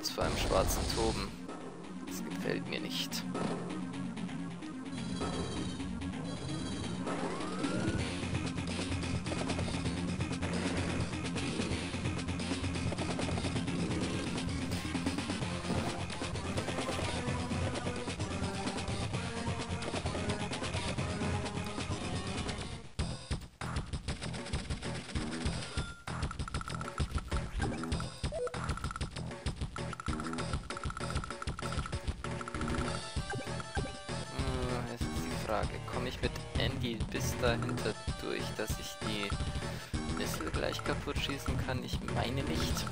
kurz vor einem schwarzen Toben. Das gefällt mir nicht. Frage, komme ich mit Andy bis dahinter durch, dass ich die Missile gleich kaputt schießen kann? Ich meine nicht.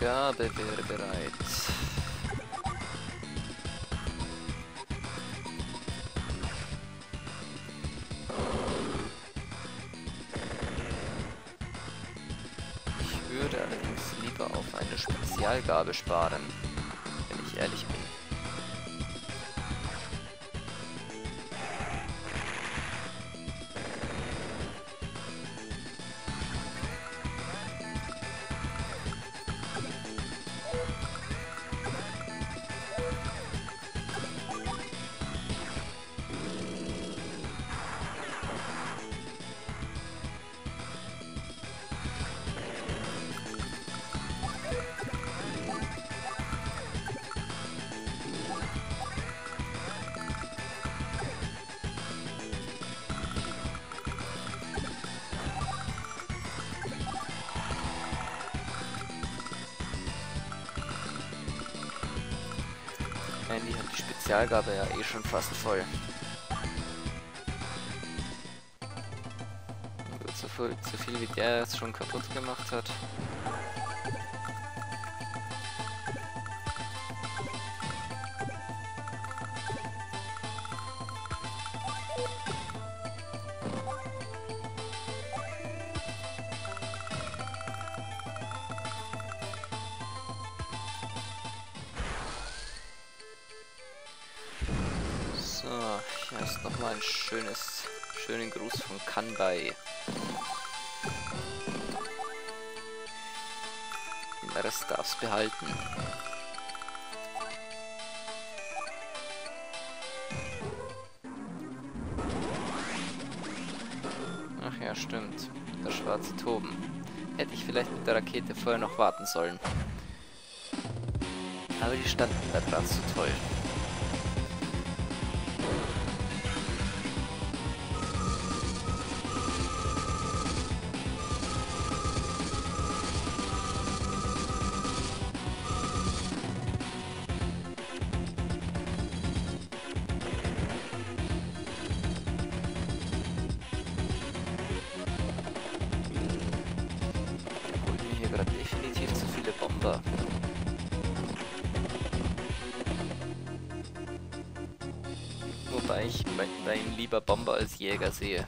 Gabe wäre bereit. Ich würde allerdings lieber auf eine Spezialgabe sparen, Spezialgabe ja eh schon fast voll. So viel, so viel wie der jetzt schon kaputt gemacht hat. Hier ist nochmal ein schönes, schönen Gruß von Kanbai. Den Rest darf's behalten. Ach ja, stimmt. Der schwarze Toben. Hätte ich vielleicht mit der Rakete vorher noch warten sollen. Aber die da gerade so toll. Wobei ich ihm lieber Bomber als Jäger sehe.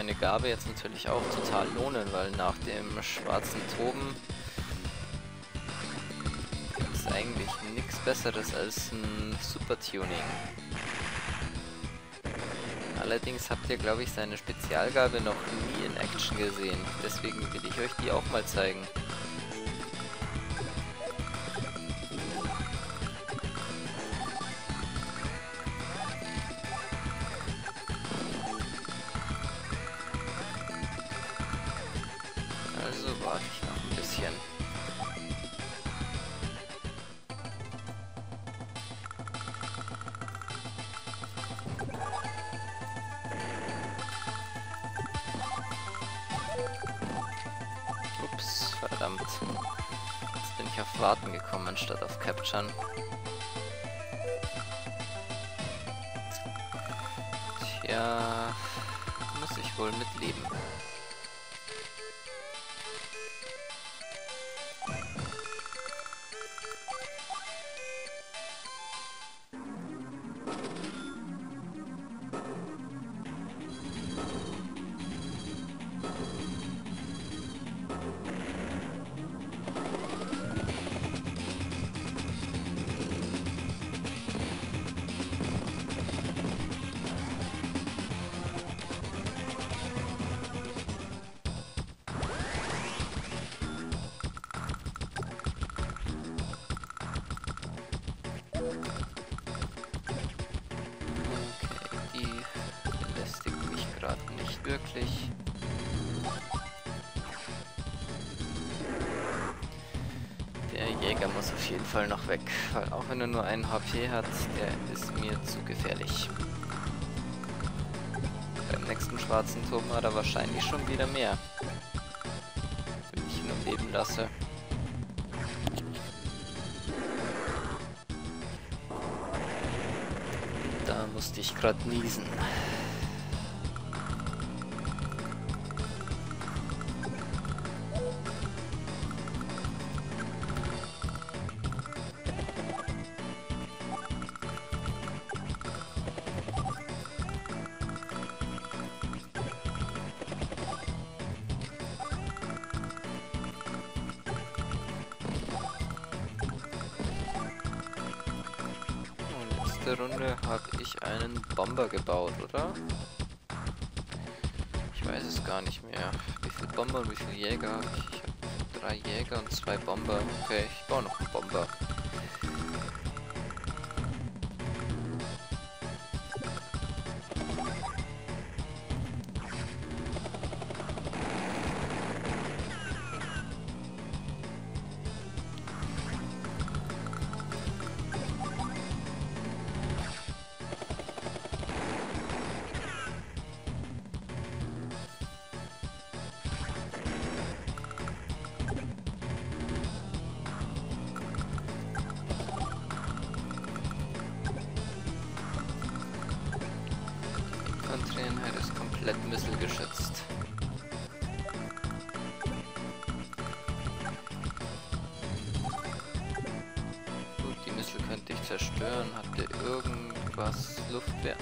Eine Gabe jetzt natürlich auch total lohnen, weil nach dem schwarzen Toben ist eigentlich nichts besseres als ein Super Tuning. Allerdings habt ihr, glaube ich, seine Spezialgabe noch nie in Action gesehen. Deswegen will ich euch die auch mal zeigen. Verdammt. Jetzt bin ich auf Warten gekommen, anstatt auf Capturen. Tja, muss ich wohl mitleben. Wirklich. Der Jäger muss auf jeden Fall noch weg, weil auch wenn er nur einen HP hat, der ist mir zu gefährlich. Beim nächsten schwarzen Turm hat er wahrscheinlich schon wieder mehr. Wenn ich ihn nur leben lasse. Da musste ich gerade niesen. Gebaut, oder? Ich weiß es gar nicht mehr. Wie viel Bomber und wie viel Jäger ich? Ich habe drei Jäger und zwei Bomber. Okay, ich baue noch einen Bomber.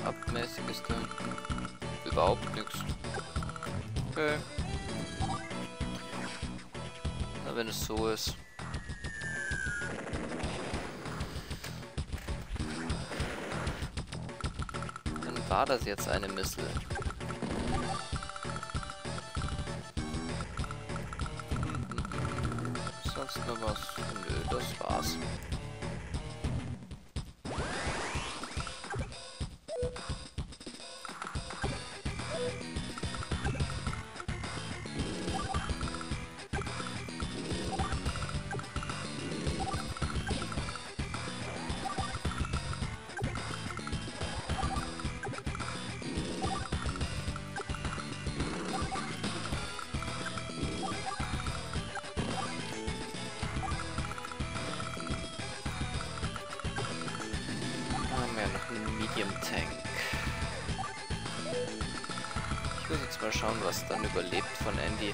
Luftwehrabmäßiges da hinten? Überhaupt nichts. Okay. Na, wenn es so ist. war das jetzt eine Missile? Sonst noch was? Nö, das war's. Tank. Ich muss jetzt mal schauen, was dann überlebt von Andy.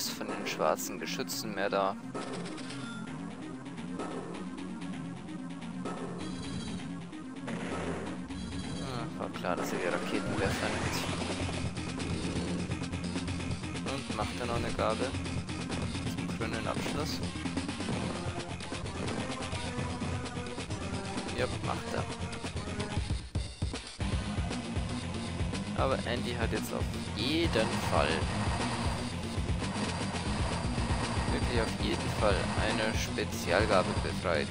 Von den schwarzen Geschützen mehr da. Ah, war klar, dass er die Raketenwerfer nimmt. Und macht er noch eine Gabe zum grünen Abschluss. Ja, macht er. Aber Andy hat jetzt auf jeden Fall wirklich auf jeden Fall eine Spezialgabe befreit.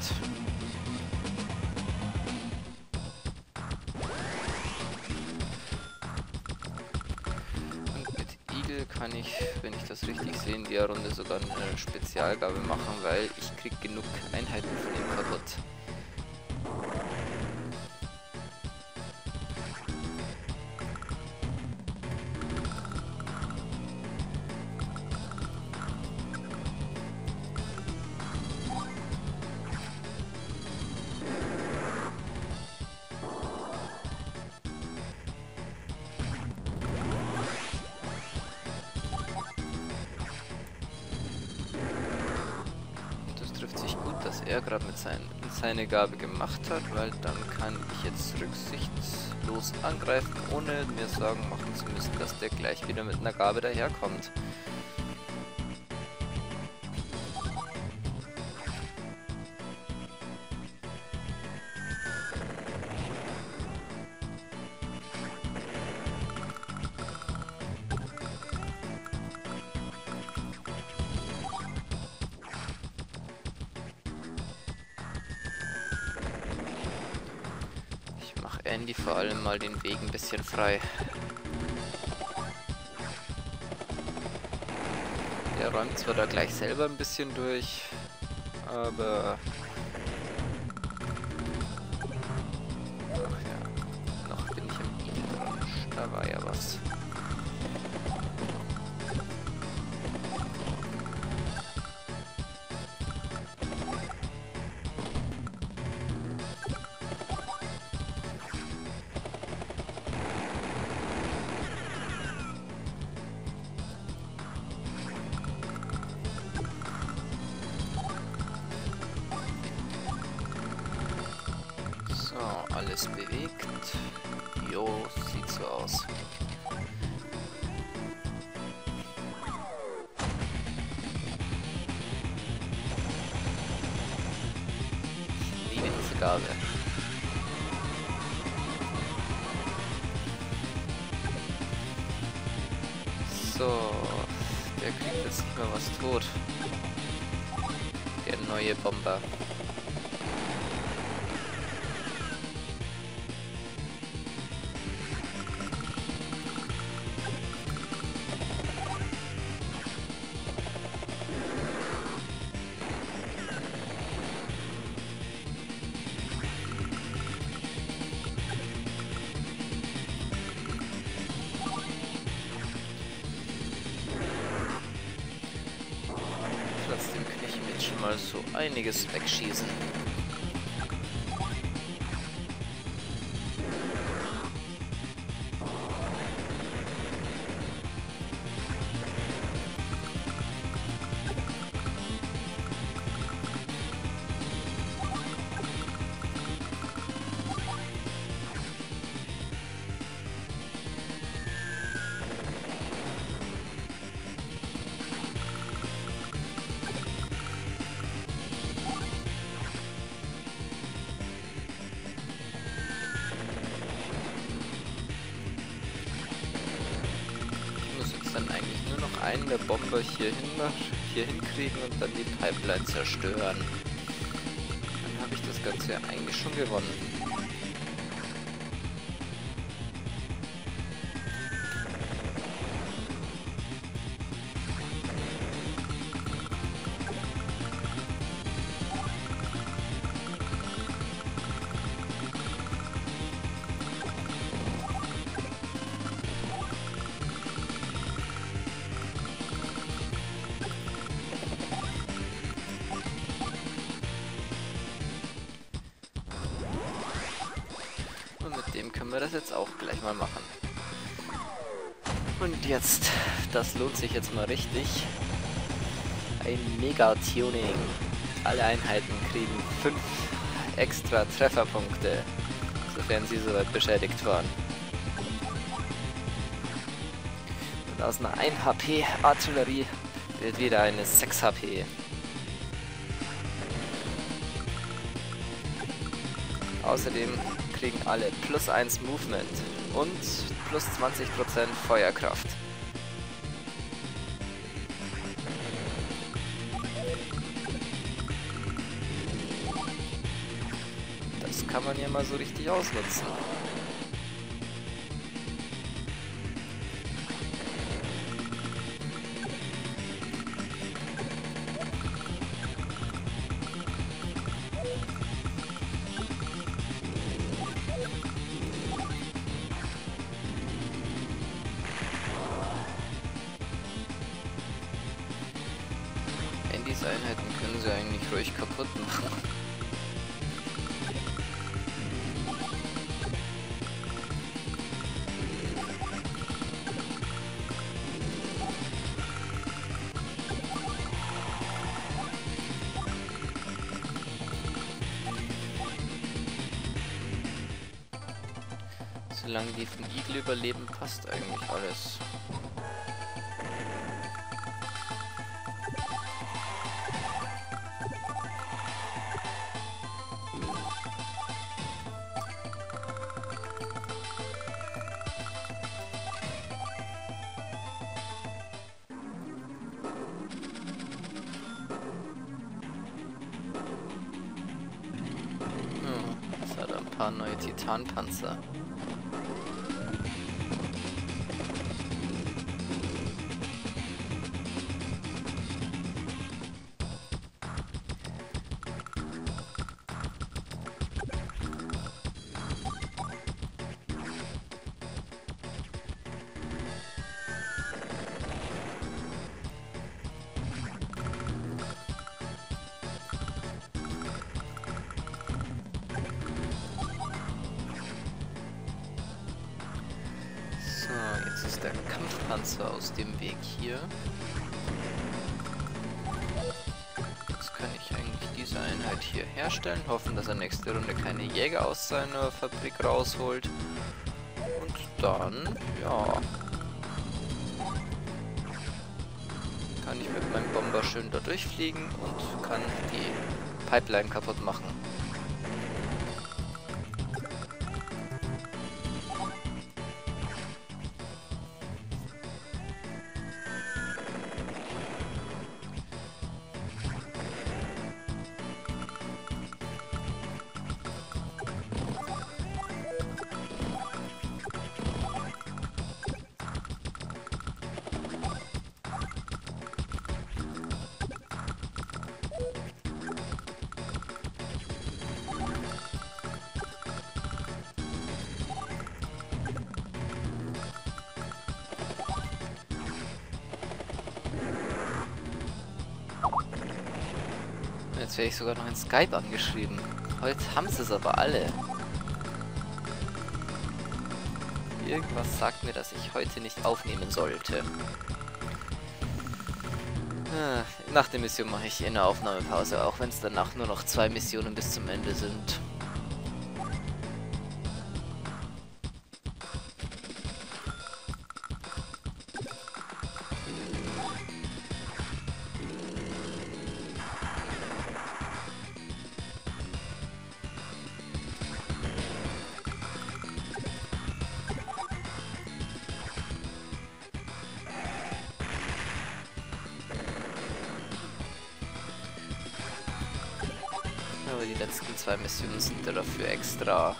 Und mit Eagle kann ich, wenn ich das richtig sehe, in der Runde sogar eine Spezialgabe machen, weil ich krieg genug Einheiten von ihm kaputt. Seine Gabe gemacht hat, weil dann kann ich jetzt rücksichtslos angreifen, ohne mir Sorgen machen zu müssen, dass der gleich wieder mit einer Gabe daherkommt. Bisschen frei. Der räumt zwar da gleich selber ein bisschen durch, aber... alles bewegt. Jo, sieht so aus. Ich liebe diese Gabe. So, der kriegt jetzt nicht mehr was tot. Der neue Bomber. Mal so einiges wegschießen. Hier hinkriegen und dann die Pipeline zerstören. Dann habe ich das Ganze ja eigentlich schon gewonnen. Können wir das jetzt auch gleich mal machen. Und jetzt, das lohnt sich jetzt mal richtig. Ein Mega-Tuning. Alle Einheiten kriegen 5 extra Trefferpunkte, sofern sie soweit beschädigt waren. Und aus einer 1 HP Artillerie wird wieder eine 6 HP. Außerdem kriegen alle plus 1 Movement und plus 20% Feuerkraft. Das kann man ja mal so richtig ausnutzen. Solange die von Igel überleben, passt eigentlich alles. Der Kampfpanzer aus dem Weg hier. Jetzt kann ich eigentlich diese Einheit hier herstellen, hoffen, dass er nächste Runde keine Jäger aus seiner Fabrik rausholt. Und dann, ja, kann ich mit meinem Bomber schön da durchfliegen und kann die Pipeline kaputt machen. Jetzt werde ich sogar noch in Skype angeschrieben. Heute haben sie es aber alle. Irgendwas sagt mir, dass ich heute nicht aufnehmen sollte. Ah, nach der Mission mache ich eine Aufnahmepause, auch wenn es danach nur noch zwei Missionen bis zum Ende sind. Dafür extra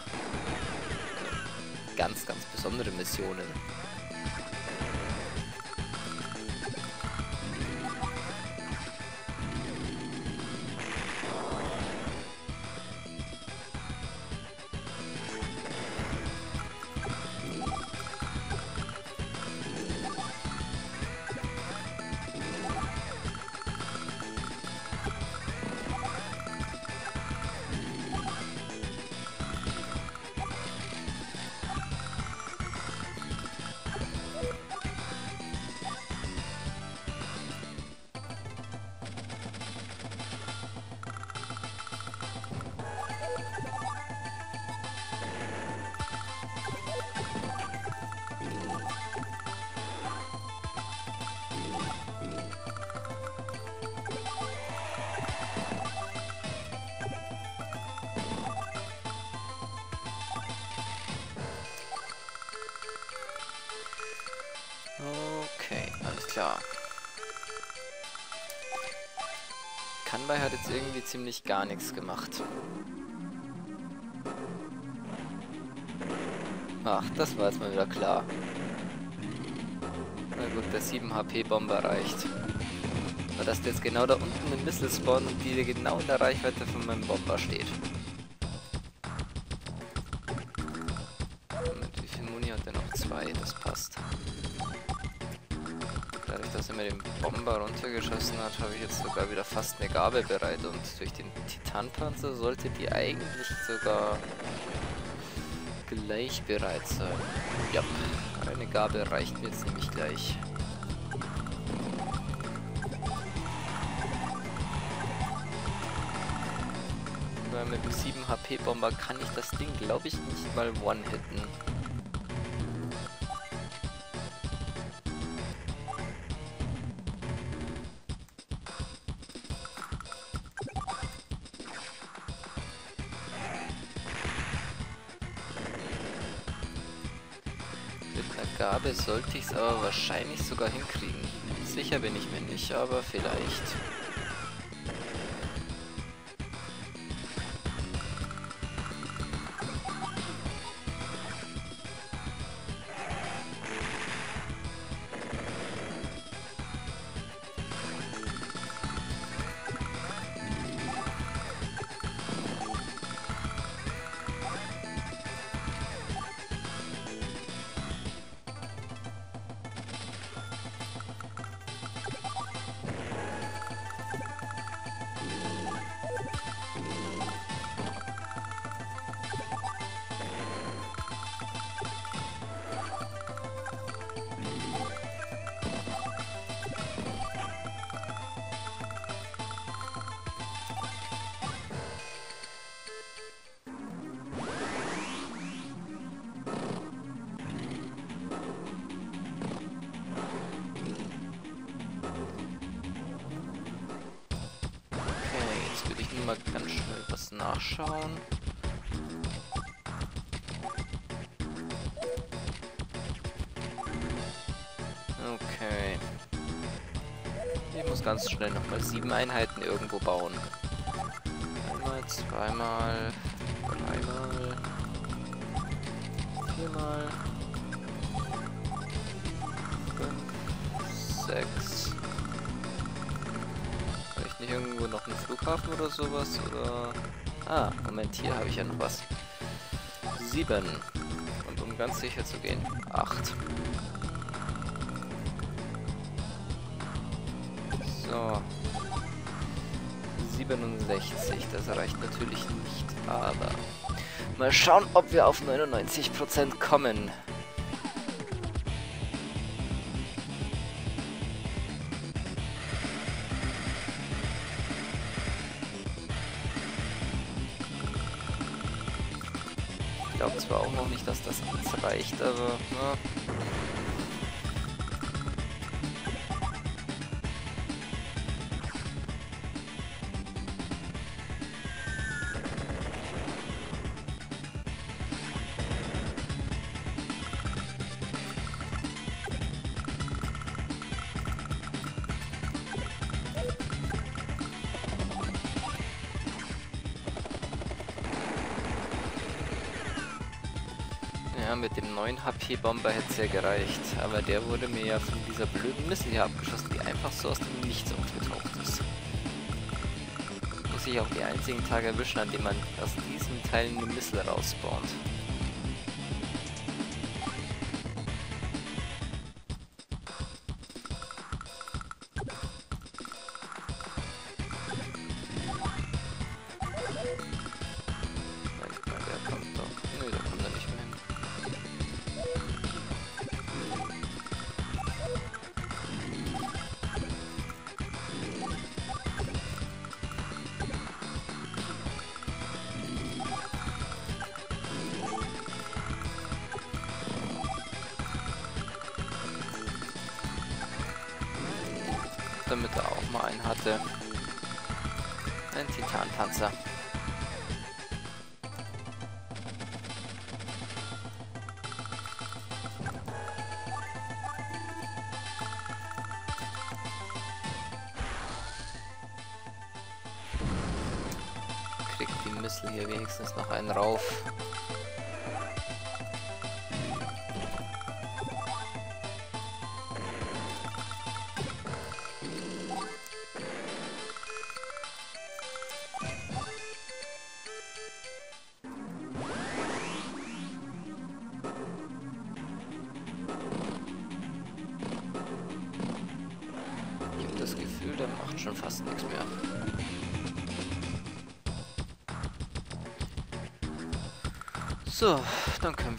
ganz, ganz besondere Missionen. Klar. Kanbei hat jetzt irgendwie ziemlich gar nichts gemacht. Ach, das war jetzt mal wieder klar. Na gut, der 7 HP Bomber reicht. Aber dass der jetzt genau da unten im Missile spawnt und die genau in der Reichweite von meinem Bomber steht. Bomber runtergeschossen hat, habe ich jetzt sogar wieder fast eine Gabel bereit. Und durch den Titanpanzer sollte die eigentlich sogar gleich bereit sein. Ja, eine Gabel reicht mir jetzt nämlich gleich. Weil mit dem 7 HP Bomber kann ich das Ding, glaube ich, nicht mal one-hitten. Sollte ich es aber wahrscheinlich sogar hinkriegen. Sicher bin ich mir nicht, aber vielleicht. Nachschauen. Okay. Ich muss ganz schnell nochmal sieben Einheiten irgendwo bauen. Einmal, zweimal, dreimal, viermal, fünf, sechs. Vielleicht nicht irgendwo noch ein Flughafen oder sowas? Oder. Ah, Moment, hier habe ich ja noch was. Sieben. Und um ganz sicher zu gehen, acht. So. 67. Das reicht natürlich nicht, aber mal schauen, ob wir auf 99% kommen. Nicht, dass das reicht, aber na, Mit dem neuen HP-Bomber hätte es ja gereicht. Aber der wurde mir ja von dieser blöden Missile hier abgeschossen, die einfach so aus dem Nichts aufgetaucht ist. Muss ich auch die einzigen Tage erwischen, an denen man aus diesen Teilen eine Missile rausspawnt. Titanpanzer. Kriegt die Missile hier wenigstens noch einen rauf.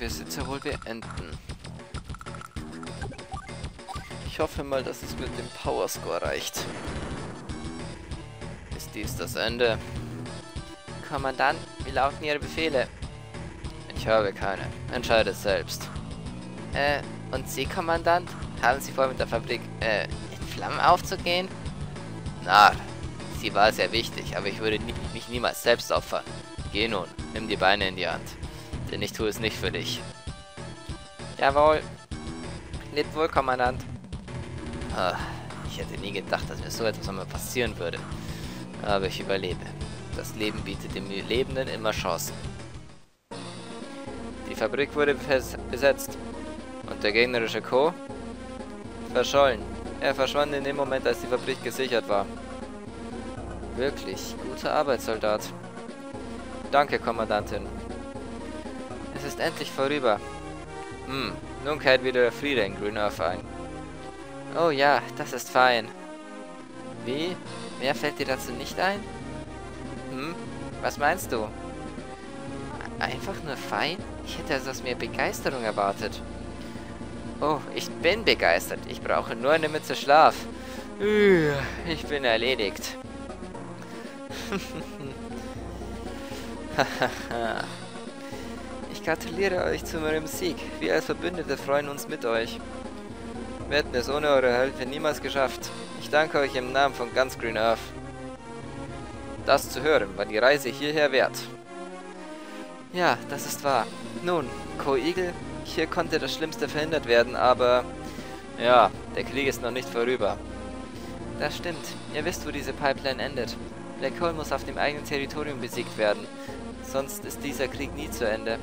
Wir es jetzt ja wohl beenden. Ich hoffe mal, dass es mit dem Power Score reicht. Ist dies das Ende? Kommandant, wie lauten Ihre Befehle? Ich habe keine. Entscheide selbst. Äh, und Sie, Kommandant? Haben Sie vor, mit der Fabrik, äh, in Flammen aufzugehen? Na, sie war sehr wichtig, aber ich würde nie, mich niemals selbst opfern. Geh nun, nimm die Beine in die Hand, denn ich tue es nicht für dich. Jawohl. Lebt wohl, Kommandant. Ah, ich hätte nie gedacht, dass mir so etwas einmal passieren würde. Aber ich überlebe. Das Leben bietet dem Lebenden immer Chancen. Die Fabrik wurde besetzt. Und der gegnerische Co. verschollen. Er verschwand in dem Moment, als die Fabrik gesichert war. Wirklich, guter Arbeit, Soldat. Danke, Kommandantin. Es ist endlich vorüber. Hm, nun kehrt wieder der Friede in Earth ein. Oh ja, das ist fein. Wie? Mehr fällt dir dazu nicht ein? Hm, was meinst du? Einfach nur fein? Ich hätte also aus mir Begeisterung erwartet. Oh, ich bin begeistert. Ich brauche nur eine Mütze Schlaf. Ich bin erledigt. ich gratuliere euch zu eurem Sieg. Wir als Verbündete freuen uns mit euch. Wir hätten es ohne eure Hilfe niemals geschafft. Ich danke euch im Namen von ganz Green Earth. Das zu hören war die Reise hierher wert. Ja, das ist wahr. Nun, Co Eagle, hier konnte das Schlimmste verhindert werden, aber... Ja, der Krieg ist noch nicht vorüber. Das stimmt. Ihr wisst, wo diese Pipeline endet. Black Hole muss auf dem eigenen Territorium besiegt werden. Sonst ist dieser Krieg nie zu Ende.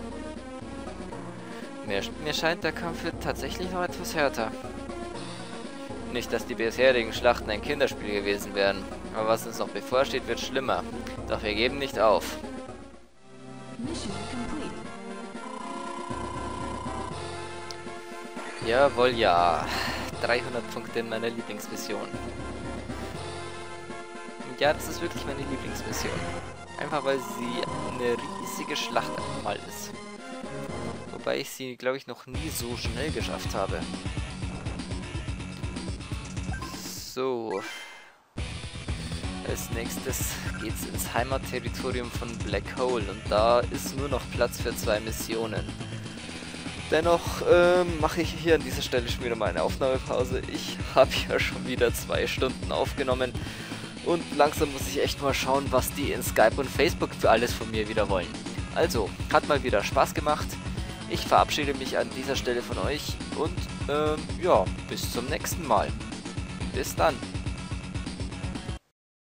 Mir, mir scheint, der Kampf wird tatsächlich noch etwas härter. Nicht, dass die bisherigen Schlachten ein Kinderspiel gewesen wären. Aber was uns noch bevorsteht, wird schlimmer. Doch wir geben nicht auf. Mission Jawohl, ja. 300 Punkte in meiner Lieblingsmission. Ja, das ist wirklich meine Lieblingsmission. Einfach weil sie eine riesige Schlacht einmal ist. Wobei ich sie, glaube ich, noch nie so schnell geschafft habe. So. Als nächstes geht's ins Heimatterritorium von Black Hole und da ist nur noch Platz für zwei Missionen. Dennoch ähm, mache ich hier an dieser Stelle schon wieder mal eine Aufnahmepause. Ich habe ja schon wieder zwei Stunden aufgenommen und langsam muss ich echt mal schauen, was die in Skype und Facebook für alles von mir wieder wollen. Also, hat mal wieder Spaß gemacht. Ich verabschiede mich an dieser Stelle von euch und ähm, ja, bis zum nächsten Mal. Bis dann.